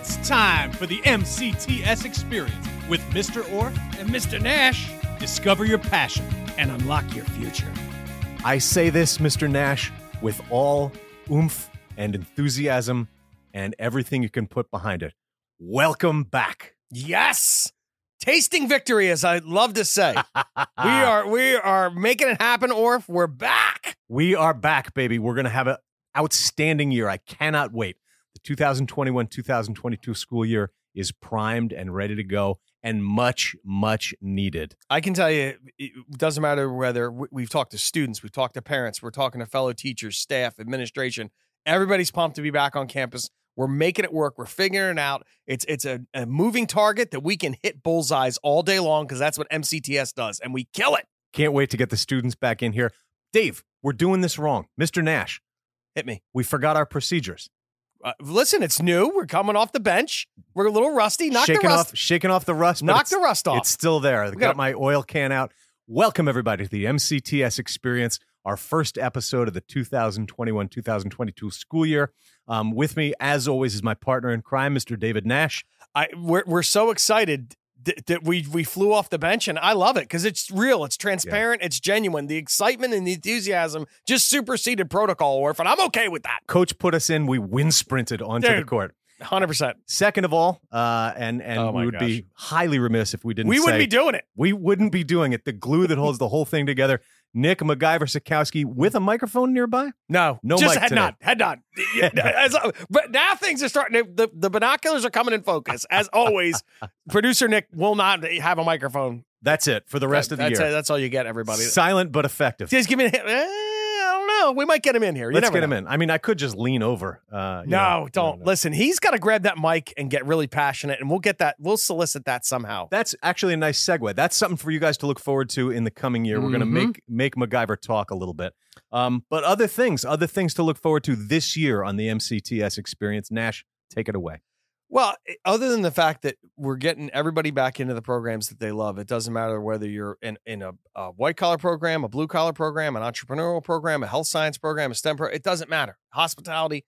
It's time for the MCTS experience with Mr. Orfe and Mr. Nash. Discover your passion and unlock your future. I say this, Mr. Nash, with all oomph and enthusiasm and everything you can put behind it. Welcome back. Yes. Tasting victory, as I love to say. we are we are making it happen, Orfe. We're back. We are back, baby. We're gonna have an outstanding year. I cannot wait. The 2021 2022 school year is primed and ready to go and much, much needed. I can tell you, it doesn't matter whether we've talked to students, we've talked to parents, we're talking to fellow teachers, staff, administration. Everybody's pumped to be back on campus. We're making it work. We're figuring it out. It's it's a, a moving target that we can hit bullseyes all day long because that's what MCTS does, and we kill it. Can't wait to get the students back in here. Dave, we're doing this wrong. Mr. Nash, hit me. We forgot our procedures. Uh, listen, it's new. We're coming off the bench. We're a little rusty. Knock shaking the rust. off, shaking off the rust. Knock the rust off. It's still there. I got my oil can out. Welcome everybody to the MCTS experience. Our first episode of the 2021-2022 school year. Um, with me, as always, is my partner in crime, Mr. David Nash. I we're we're so excited that we we flew off the bench and I love it because it's real, it's transparent, yeah. it's genuine. The excitement and the enthusiasm just superseded protocol, Orphan. I'm okay with that. Coach put us in, we wind sprinted onto Dude, the court. Hundred percent. Second of all, uh, and and oh we would gosh. be highly remiss if we didn't. We wouldn't be doing it. We wouldn't be doing it. The glue that holds the whole thing together Nick MacGyver Sikowski with a microphone nearby? No, no, just head today. nod, head nod. but now things are starting. To, the the binoculars are coming in focus. As always, producer Nick will not have a microphone. That's it for the rest that, of the that's year. It, that's all you get, everybody. Silent but effective. Just give me. A, eh, We might get him in here. You Let's get know. him in. I mean, I could just lean over. Uh, no, know, don't. Listen, he's got to grab that mic and get really passionate, and we'll get that. We'll solicit that somehow. That's actually a nice segue. That's something for you guys to look forward to in the coming year. Mm-hmm. We're going to make make MacGyver talk a little bit. Um, but other things, other things to look forward to this year on the MCTS experience. Nash, take it away. Well, eh, other than the fact that we're getting everybody back into the programs that they love, it doesn't matter whether you're in, in a, a white collar program, a blue collar program, an entrepreneurial program, a health science program, a STEM program. It doesn't matter. Hospitality,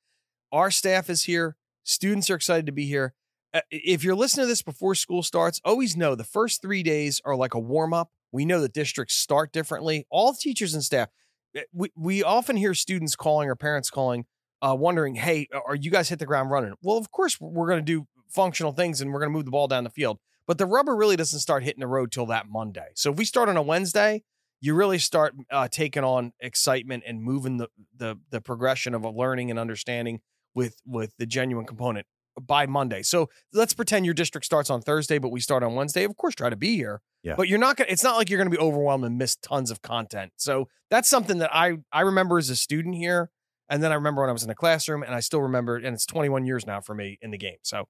our staff is here. Students are excited to be here. Eh, if you're listening to this before school starts, always know the first three days are like a warm up. We know that districts start differently. All teachers and staff, eh, we, we often hear students calling or parents calling uh, wondering, hey, are you guys hit the ground running? Well, of course, we're going to do functional things and we're going to move the ball down the field. But the rubber really doesn't start hitting the road till that Monday. So if we start on a Wednesday, you really start uh, taking on excitement and moving the, the the progression of a learning and understanding with with the genuine component by Monday. So let's pretend your district starts on Thursday, but we start on Wednesday. Of course, try to be here. Yeah. But you're not gonna. It's not like you're gonna be overwhelmed and miss tons of content. So that's something that I I remember as a student here and then I remember when I was in the classroom, and I still remember, and it's 21 years now for me in the game. So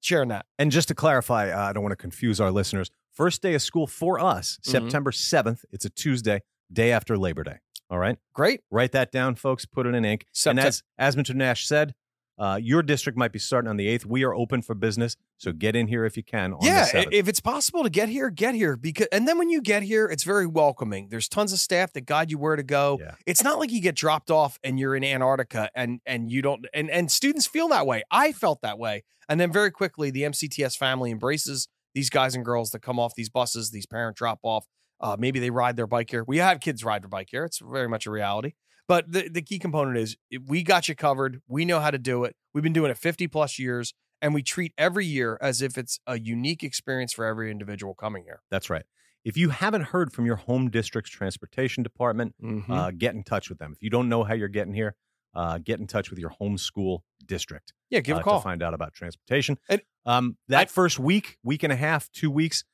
sharing that. And just to clarify, uh, I don't want to confuse our listeners. First day of school for us, mm-hmm. September 7th. It's a Tuesday, day after Labor Day. All right. Great. Write that down, folks. Put it in ink. and as, as Mr. Nash said, uh, your district might be starting on the 8th. We are open for business, so get in here if you can. yeah, if it's possible to get here, get here. Because and then when you get here, it's very welcoming. There's tons of staff that guide you where to go. Yeah. It's not like you get dropped off and you're in Antarctica and and you don't and and students feel that way. I felt that way, and then very quickly the MCTS family embraces these guys and girls that come off these buses, these parent drop off. Uh, maybe they ride their bike here. We have kids ride their bike here. It's very much a reality. But the, the key component is we got you covered. We know how to do it. We've been doing it 50 plus years, and we treat every year as if it's a unique experience for every individual coming here. That's right. If you haven't heard from your home district's transportation department, mm-hmm. uh, get in touch with them. If you don't know how you're getting here, uh, get in touch with your home school district. Yeah, give uh, a call to find out about transportation. And um, that I, first week, week and a half, two weeks,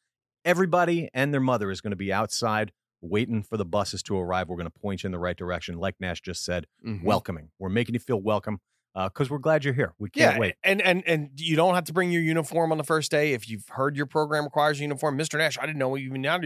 everybody and their mother is going to be outside waiting for the buses to arrive. We're going to point you in the right direction. Like Nash just said, mm-hmm. welcoming. We're making you feel welcome because uh, we're glad you're here. We can't yeah, wait. And and and you don't have to bring your uniform on the first day if you've heard your program requires a uniform. Mr. Nash, I didn't know you even now.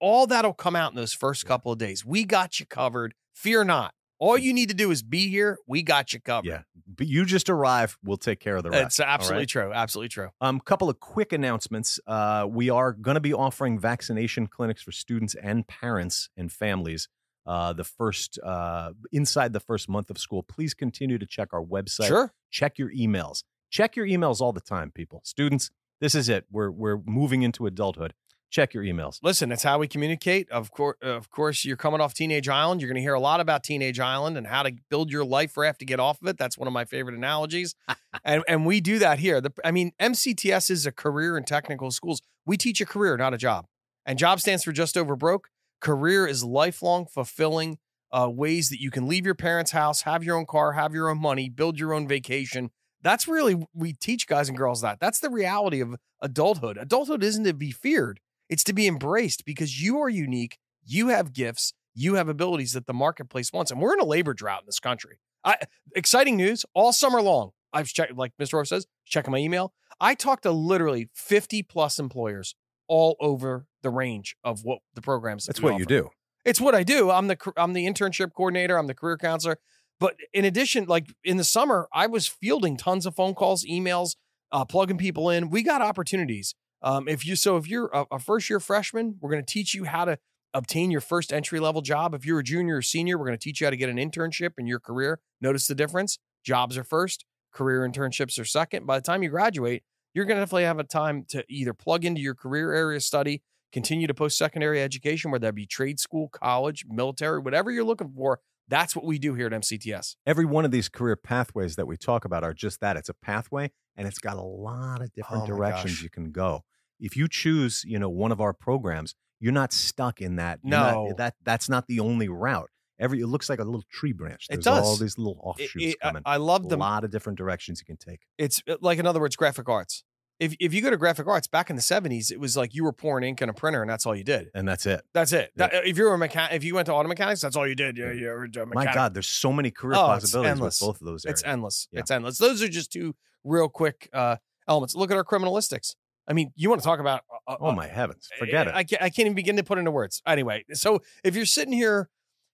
All that'll come out in those first couple of days. We got you covered. Fear not. All you need to do is be here. We got you covered. Yeah, but you just arrive. We'll take care of the rest. It's absolutely right? true. Absolutely true. Um, couple of quick announcements. Uh, we are going to be offering vaccination clinics for students and parents and families. Uh, the first uh, inside the first month of school. Please continue to check our website. Sure. Check your emails. Check your emails all the time, people. Students, this is it. We're we're moving into adulthood. Check your emails. Listen, that's how we communicate. Of course, of course, you're coming off Teenage Island. You're going to hear a lot about Teenage Island and how to build your life or have to get off of it. That's one of my favorite analogies, and and we do that here. The, I mean, MCTS is a career and technical schools. We teach a career, not a job, and job stands for just over broke. Career is lifelong, fulfilling uh, ways that you can leave your parents' house, have your own car, have your own money, build your own vacation. That's really we teach guys and girls that. That's the reality of adulthood. Adulthood isn't to be feared it's to be embraced because you are unique. You have gifts. You have abilities that the marketplace wants. And we're in a labor drought in this country. I, exciting news all summer long. I've checked, like Mr. Orfe says, checking my email. I talked to literally 50 plus employers all over the range of what the programs. That's what you do. It's what I do. I'm the I'm the internship coordinator. I'm the career counselor. But in addition, like in the summer, I was fielding tons of phone calls, emails, uh, plugging people in. We got opportunities. Um, if you so if you're a, a first year freshman, we're going to teach you how to obtain your first entry level job. If you're a junior or senior, we're going to teach you how to get an internship in your career. Notice the difference. Jobs are first, career internships are second. By the time you graduate, you're going to definitely have a time to either plug into your career area study, continue to post secondary education, whether that be trade school, college, military, whatever you're looking for. That's what we do here at MCTS. Every one of these career pathways that we talk about are just that. It's a pathway and it's got a lot of different Oh directions gosh. you can go. If you choose, you know, one of our programs, you're not stuck in that. You're not- No. that that's not the only route. Every it looks like a little tree branch. It does. all these little offshoots it- I- coming. I love a the lot of different directions you can take. it's uh, like in other words graphic arts if if you go to graphic arts back in the 70s it was like you were pouring ink in a printer and that's all you did And that's it. that's it. That- if you were a mechanic if you went to auto mechanics that's all you did yeah yeah you're a My. God, there's so many career Oh, possibilities with both of those areas. it's endless Yeah. it's endless those are just two real quick uh elements look at our criminalistics i mean you want to talk about uh, oh uh, my heavens. Forget it. I can't, I can't even begin to put into words. Anyway, so if you're sitting here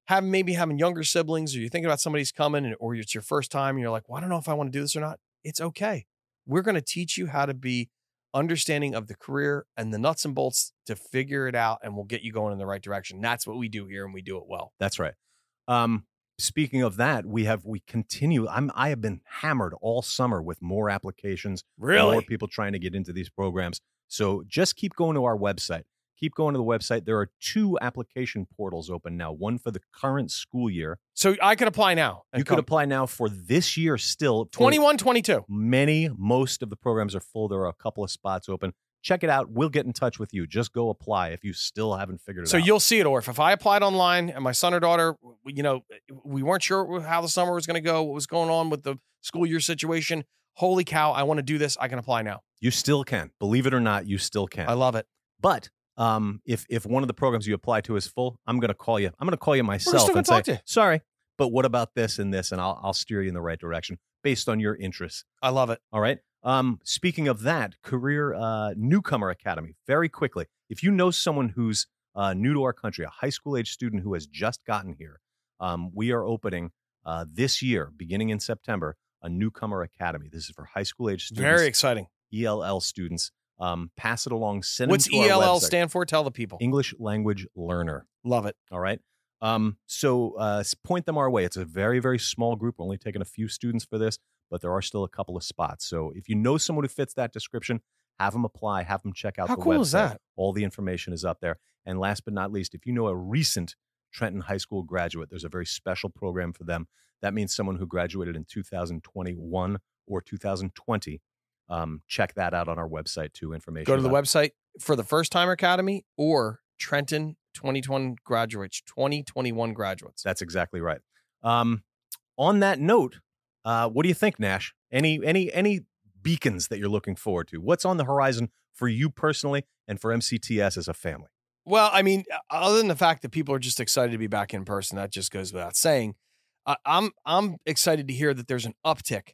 having maybe having younger siblings or you're thinking about somebody's coming and, or it's your first time and you're like, well, I don't know if I want to do this or not. It's okay. We're going to teach you how to be understanding of the career and the nuts and bolts to figure it out and we'll get you going in the right direction. That's what we do here and we do it well. That's right. Um, speaking of that, we have we continue. I'm I have been hammered all summer with more applications, really, more people trying to get into these programs. So just keep going to our website. Keep going to the website. There are two application portals open now. One for the current school year. So I can apply now. You could apply now for this year still. for 21, 22. Many, most of the programs are full. There are a couple of spots open. Check it out. We'll get in touch with you. Just go apply if you still haven't figured it So out. So you'll see it, or if I applied online and my son or daughter, you know, we weren't sure how the summer was going to go, what was going on with the school year situation. Holy cow, I want to do this. I can apply now. you still can. Believe it or not, you still can. I love it. But um, if if one of the programs you apply to is full, I'm going to call you. I'm going to call you myself and say. "Sorry, but what about this and this?" And I'll I'll steer you in the right direction based on your interests. I love it. All right. Um, speaking of that, Career uh, Newcomer Academy. Very quickly, if you know someone who's uh, new to our country, a high school age student who has just gotten here, um, we are opening uh, this year, beginning in September, a Newcomer Academy. This is for high school age students, Very exciting. ELL students. Um, pass it along. Send What's them to our ELL stand for? Tell the people. English language learner. Love it. All right. Um, so uh, point them our way. It's a very, very small group. We're only taking a few students for this, but there are still a couple of spots. So if you know someone who fits that description, have them apply, have them check out How the cool website. is that? All the information is up there. And last but not least, if you know a recent Trenton High School graduate, there's a very special program for them. That means someone who graduated in 2021 or 2020. Um, check that out on our website too. Information. Go to the website for the First Timer Academy or Trenton 2021 graduates, 2021 graduates. That's exactly right. Um, on that note, uh, what do you think, Nash? Any any any beacons that you're looking forward to? What's on the horizon for you personally and for MCTS as a family? Well, I mean, other than the fact that people are just excited to be back in person, that just goes without saying. I'm I'm excited to hear that there's an uptick.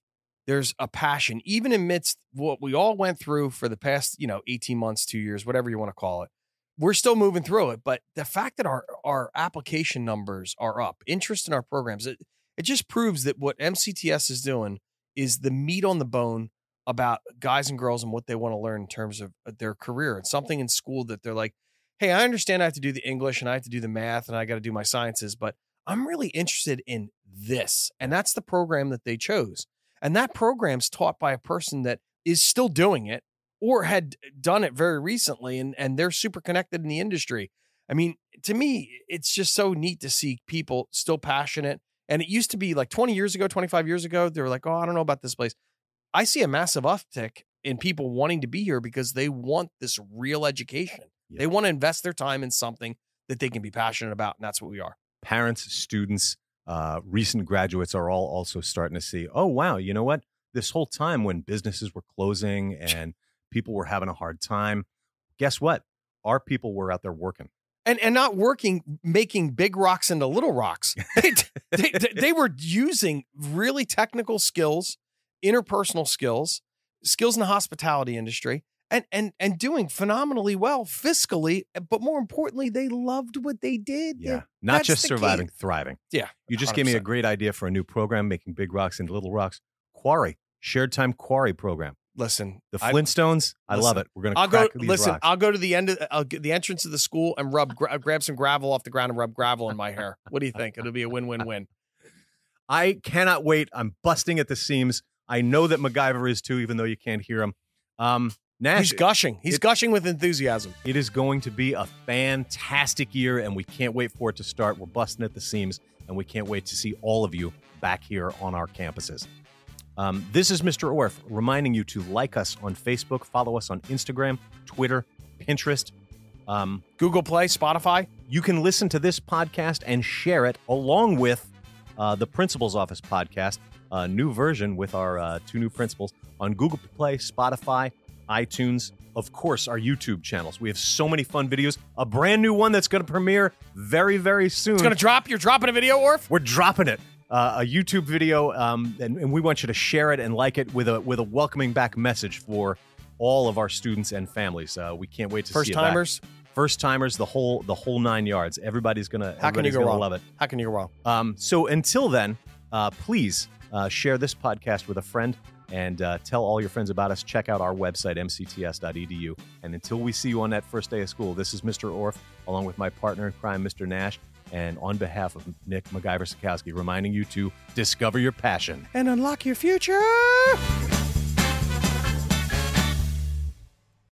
There's a passion, even amidst what we all went through for the past, you know, 18 months, two years, whatever you want to call it. We're still moving through it, but the fact that our our application numbers are up, interest in our programs, it it just proves that what MCTS is doing is the meat on the bone about guys and girls and what they want to learn in terms of uh, their career and something in school that they're like, hey, I understand I have to do the English and I have to do the math and I got to do my sciences, but I'm really interested in this. And that's the program that they chose. And that program's taught by a person that is still doing it or had done it very recently and, and they're super connected in the industry. I mean, to me, it's just so neat to see people still passionate. And it used to be like 20 years ago, 25 years ago, they were like, oh, I don't know about this place. I see a massive uptick in people wanting to be here because they want this real education. Yeah. They want to invest their time in something that they can be passionate about. And that's what we are. Parents, students, uh, recent graduates are all also starting to see, oh, wow, you know what? This whole time when businesses were closing and people were having a hard time, guess what? Our people were out there working. And and not working making big rocks into little rocks. They, they, they- were using really technical skills, interpersonal skills, skills in the hospitality industry, and and and doing phenomenally well fiscally. But more importantly, they loved what they did. Yeah. Not that's just the key. surviving, thriving. Yeah, You just gave me a great idea for a new program, making big rocks into little rocks. Quarry, shared time quarry program. Listen, The I- Flintstones, I, love it. We're going to I'll go. crack these Listen, rocks. I'll go to the end of I'll get the entrance of the school and rub gra- grab some gravel off the ground and rub gravel in my hair. What do you think? It'll be a win-win-win. I cannot wait. I'm busting at the seams. I know that MacGyver is too, even though you can't hear him. Um, Nash, He's gushing. He's gushing with enthusiasm. it is going to be a fantastic year, and we can't wait for it to start. We're busting at the seams, and we can't wait to see all of you back here on our campuses. Um, this is Mr. Orfe reminding you to like us on Facebook, follow us on Instagram, Twitter, Pinterest. Um, Google Play, Spotify. you can listen to this podcast and share it along with uh, the Principal's Office podcast, a new version with our uh, two new principals on Google Play, Spotify, iTunes, of course, our YouTube channels. We have so many fun videos. A brand new one that's going to premiere very, very soon. It's gonna drop. You're dropping a video, Orfe. We're dropping it. Uh, a YouTube video, um, and, and we want you to share it and like it with a with a welcoming back message for all of our students and families. Uh, we can't wait to First see you back timers. first timers, the whole the whole nine yards. Everybody's gonna How can you go wrong? love it. How can you go wrong? Um, so until then, uh, please uh, share this podcast with a friend and uh, tell all your friends about us. Check out our website mcts.edu. And until we see you on that first day of school, this is Mr. Orfe along with my partner in crime, Mr. Nash. And on behalf of Nick MacGyver Sikowski, reminding you to discover your passion. And unlock your future.